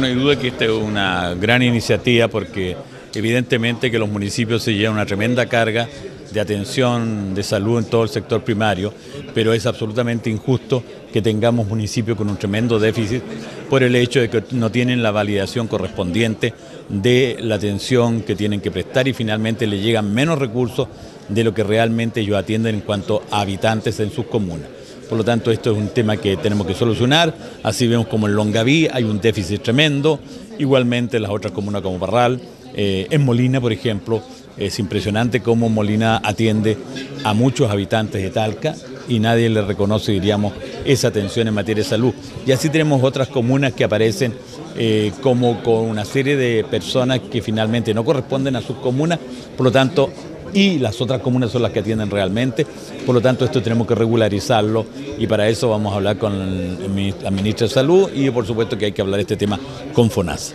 no hay duda que esta es una gran iniciativa porque evidentemente que los municipios se llevan una tremenda carga de atención de salud en todo el sector primario, pero es absolutamente injusto que tengamos municipios con un tremendo déficit por el hecho de que no tienen la validación correspondiente de la atención que tienen que prestar y finalmente le llegan menos recursos de lo que realmente ellos atienden en cuanto a habitantes en sus comunas. Por lo tanto, esto es un tema que tenemos que solucionar. Así vemos como en Longaví hay un déficit tremendo, igualmente en las otras comunas como Parral, eh, en Molina, por ejemplo, es impresionante cómo Molina atiende a muchos habitantes de Talca y nadie le reconoce, diríamos, esa atención en materia de salud. Y así tenemos otras comunas que aparecen eh, como con una serie de personas que finalmente no corresponden a sus comunas, por lo tanto, y las otras comunas son las que atienden realmente, por lo tanto esto tenemos que regularizarlo y para eso vamos a hablar con la ministra de Salud y por supuesto que hay que hablar este tema con FONAS.